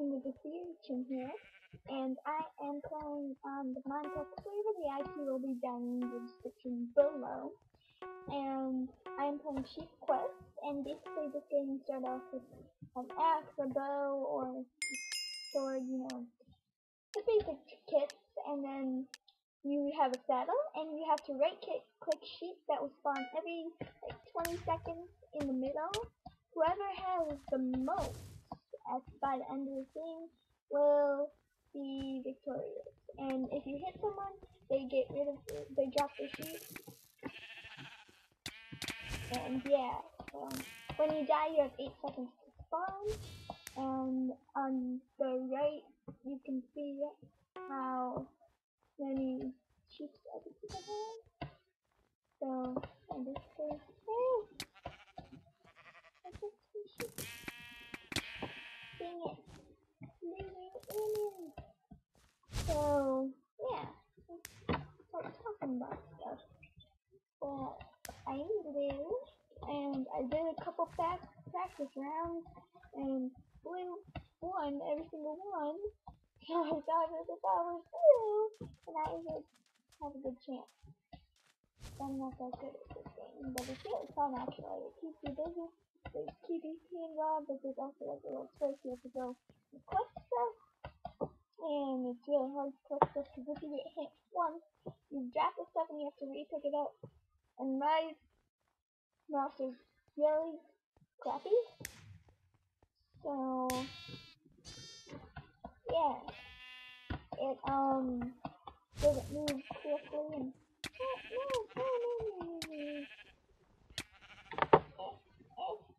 Kina the Sea Urchin here, and I am playing on the Mineplex server. The IP will be down in the description below. And I am playing Sheep Quest, and basically this game starts off with an axe, a bow, or a sword, you know, the basic kits, and then you have a saddle, and you have to right click, click sheep that will spawn every like 20 seconds in the middle. Whoever has the most at, by the end of the thing will be victorious. And if you hit someone, they get rid of, they drop the sheep. And yeah, so when you die, you have 8 seconds to spawn. And on the right, you can see how many sheep other people have. So, and this is, hey! I just see sheep. It. So, yeah. Start talking about stuff. But I live, and I did a couple practice rounds, and blew one every single one. So I thought that if I was blue, and I would have a good chance. I'm not that good at this game, but it's really fun actually. It keeps you busy. There's PvP involved, but there's also like a little twist you have to go and quest stuff. And it's really hard to quest stuff because if you get hit once, you drop the stuff and you have to re-pick it up. And my mouse is really crappy. So yeah, it um doesn't move quickly and Alright,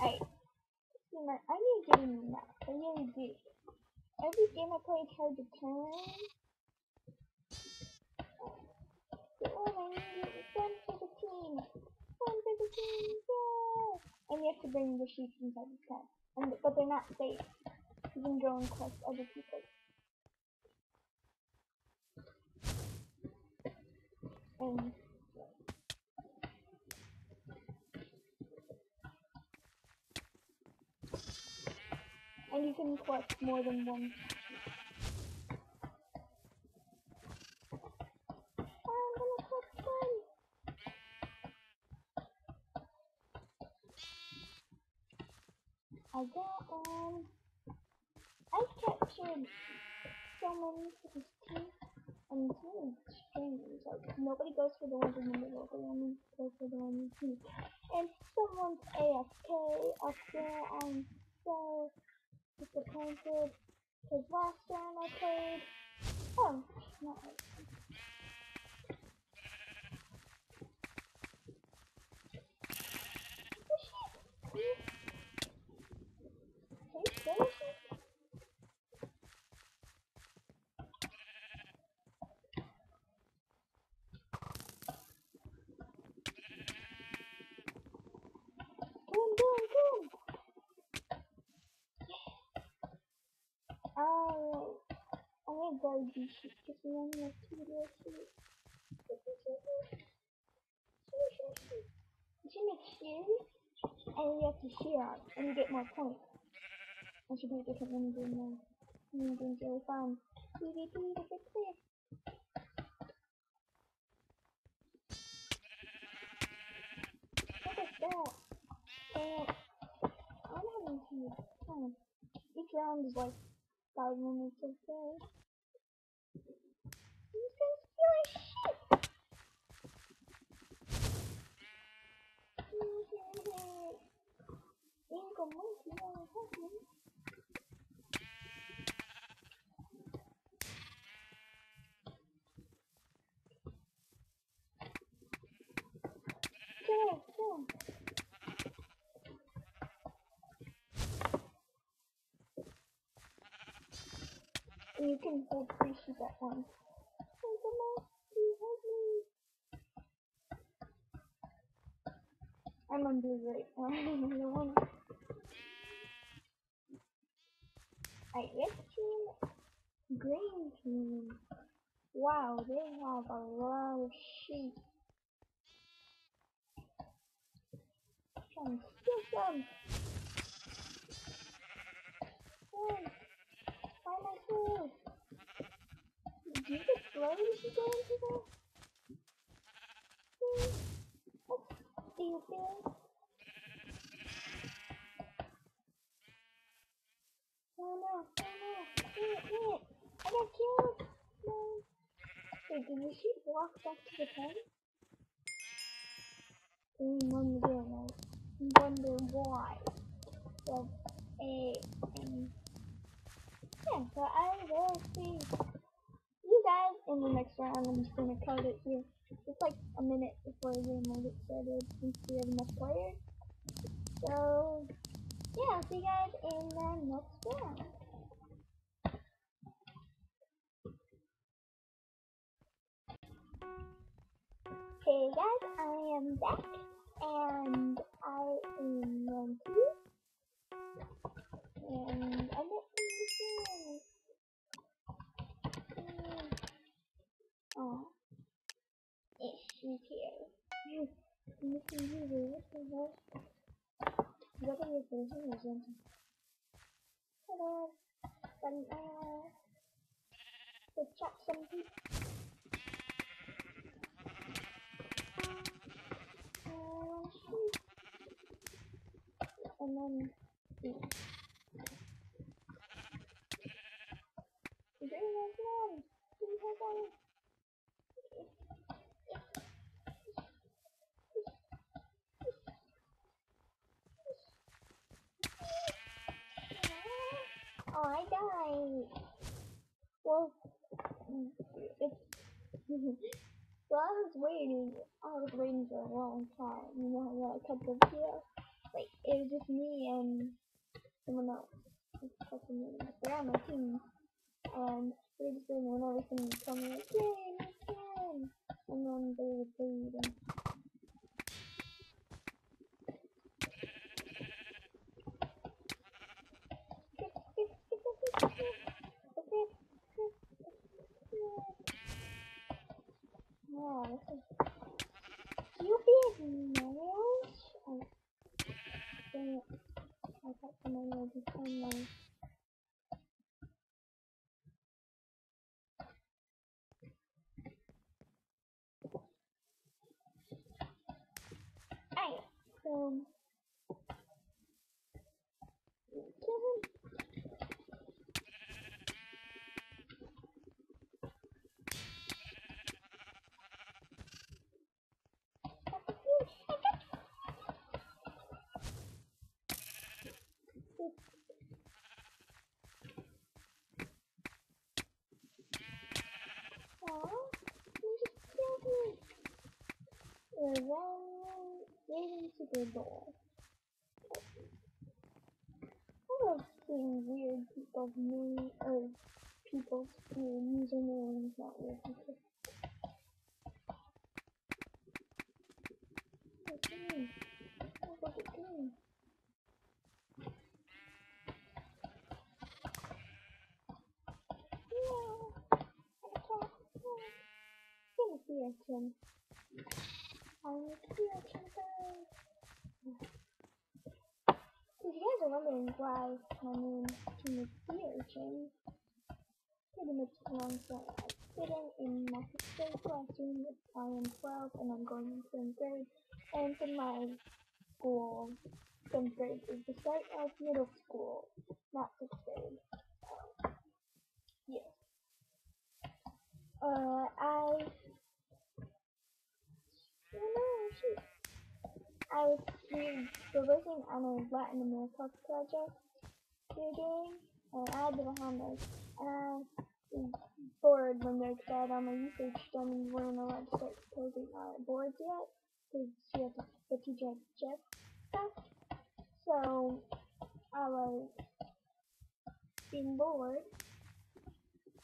I need to get a new map. I really do. Every game I play is hard to turn. I need one for the team. One for the team, yeah! And you have to bring the sheep inside the tent. And, but they're not safe. You can go and quest other people. And and you can collect more than one I got one. I captured so many of his teeth and it's really strange. Like nobody goes for the ones in the middle, they only go for the ones the And someone's AFK up there, I'm so disappointed. Because last time I played Oh, not. Oh, We only have two sheep. You make shears, and you have to shear on, and you get more points. I should do a different mini game now. Mini game's really fun. PvP to get clear. What is that? And I'm having fun. Each round is like five minutes of play. You can hold pieces at one. I'm gonna do it right now. the one. I guess team, green team. Wow, they have a lot of sheep. Some them. Hey, find my food. Do you just throw these again? Stupid. Oh no, oh no, it, dang it. I got killed. No. Wait, did she walk back to the pen? I wonder, wonder why. So, a, and yeah, so I will see you guys in the next round. I'm just gonna cut it here. Just like a minute before the game will get started since we have enough players. So, yeah, I'll see you guys in the next round. Hey guys, I am back, and I am going to and I'm not in mm. Oh, yes, she's here. Missing you, what the hell? What are you doing, Agent? Hello, can uh, to chat some people. Uh, shoot. And then, yeah. Green one, green one. Oh, I died. Well, it's well, I was waiting. I was waiting for a long time. You know how I cut the here? Like it was just me and someone else. They're on my team, um, and they were just doing whenever someone would tell me like, "Yay, me again!" and then they would leave. And Is stupid nails. I dang. I thought someone would just find my Alright, so kill him. Aw, you just killed me. You're wrong. Waiting to the door. I love seeing weird people's name or people's weird usernames, not weird people. Okay. Look at me. Yeah. Okay. I'm a sea urchin. I'm a sea urchin guys. If you guys are wondering why my name is sea urchin, pretty much belongs to I sitting in my sixth classroom. I am 12 and I'm going into 10th grade. And in my school, 10th grade is the start of middle school, not 6th grade. So, yes. Uh, I. Oh no, shoot. I was we were on a Latin America project other day, and I had the Bahamas, and I was bored when they got all my research we weren't allowed to start proposing our boards yet, because she had to, the teacher check stuff. So, I was being bored,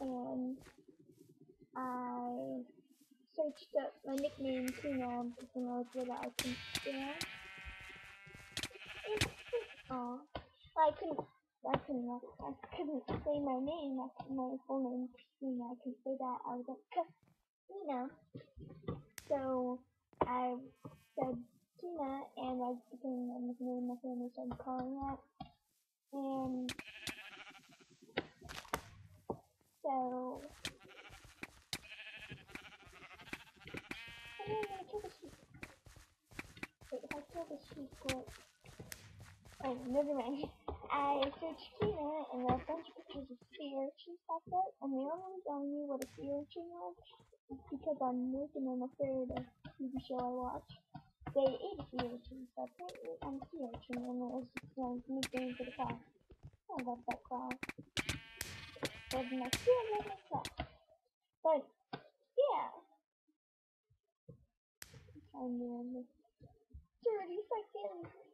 and I searched up my nickname Kina because I it's what I can stand. Oh, I couldn't. I couldn't. I couldn't say my name. My full name. You know, I can say that. I was like, you know. So I said Kina, and I became a nickname. My family started calling that, and so. I don't know, I killed a sheep. Wait, I killed a sheep. What? Oh, never mind. I searched Kina and there are a bunch of pictures of sea urchins popped up, and the only one telling me what a sea urchin was is because I'm making an afraid of TV show I watch. They ate a sea urchin, so apparently I'm a sea urchin, and it was just to sneak into the car. I love that cloud. But my fear of myself. But, yeah. I'm this 30 seconds.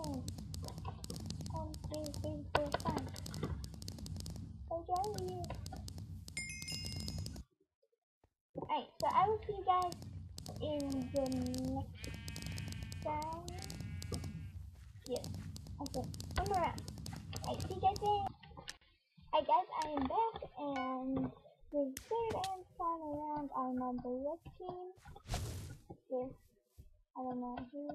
Alright, so I will see you guys in the next round. Yes, okay, come around. Alright, see you guys there. Alright guys, I am back and the third and final round I'm on the red team. Yes, I don't know who.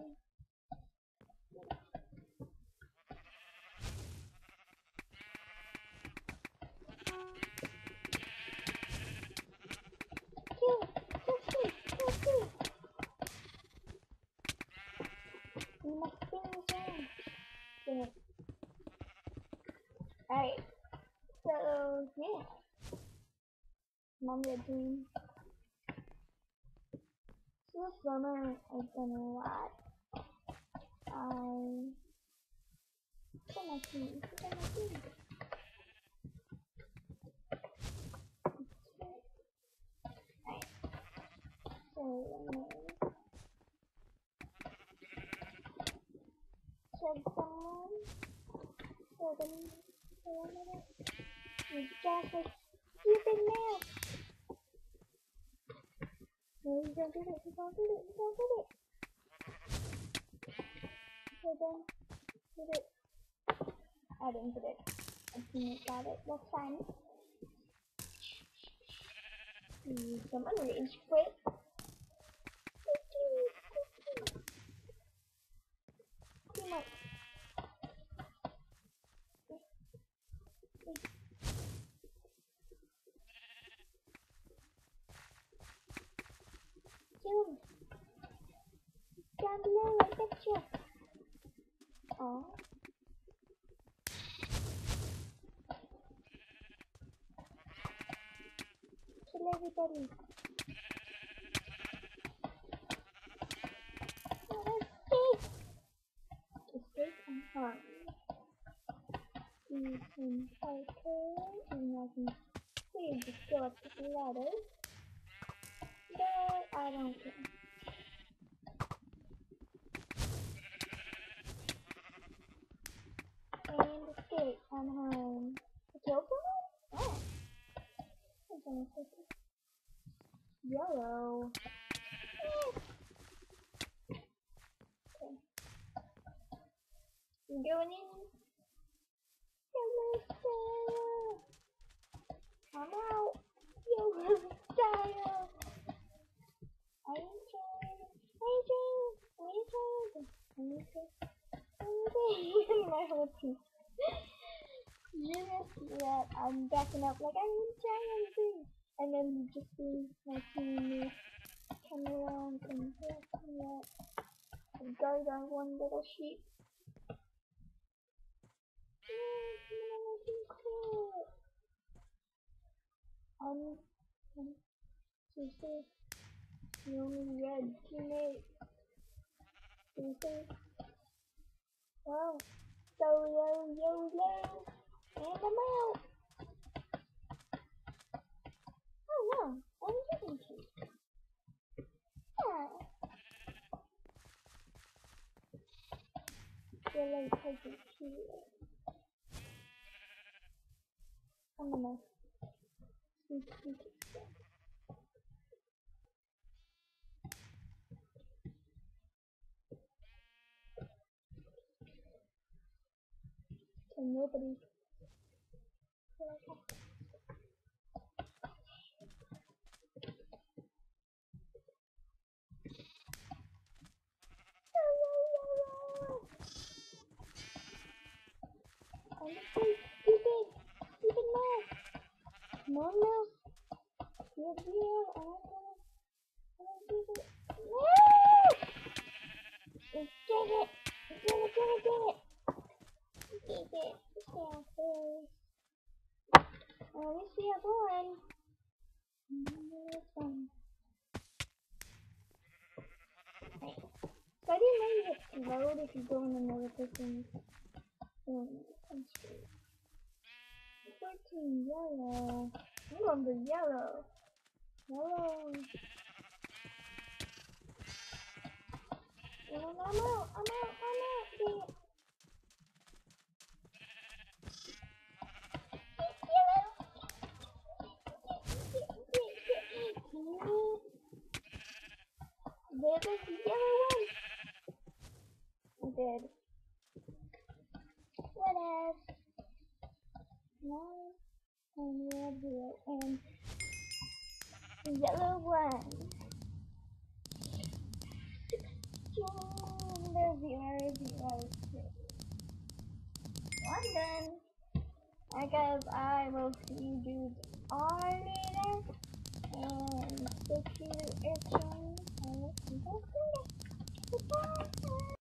Kill, kill, kill, kill, kill. You must spin this around. Spin it. Alright, so yeah. Team. So this summer I've done a lot. I my team. Alright. So someone show them show them it? You just a stupid man. Don't do it. You don't do it. You don't do it. Okay, then. Did it. I didn't put it. I didn't got it. That's fine. Use some unrage quit. Too much. Zoom. Below, I bet you. Oh. Kill everybody. Escape. Escape and harm. You can okay, and I can see the ladder. I don't care. And escape and home. To kill someone? Oh. Hold on a second. Yellow. Eh. Okay. I'm going in. Yellow style. Come out. Yellow style. Are you trying? Are you trying? Are you trying? Are you trying? my whole team. You missed that I'm backing up like I'm trying to. And then you just see my team come around and back me up. And guard on one little sheep. Um, um, Tuesday, the only red teammate. Tuesday. Wow. So yo yo yo and I'm out. Oh no, I'm getting to. Yeah. I'm gonna sneak. So nobody. Stupid! Stupid mouse! More mouse! You're here! I don't wanna... I don't do it. No! Dang it! Dang it, dang it, dang it! Keep it. Staffers. Well, at least we have one. This one. Right. So I didn't know you load if you go in another person's um, country. 14 yellow. I'm going yellow. Yellow. And I'm out. I'm out. I'm out. Dang it. There goes the yellow one. I'm. What else? No. And red here. And the yellow one. Sixteen. There's zero, zero, zero. One done. I guess I will see you dudes all later. And to your chain. And let's go. Goodbye.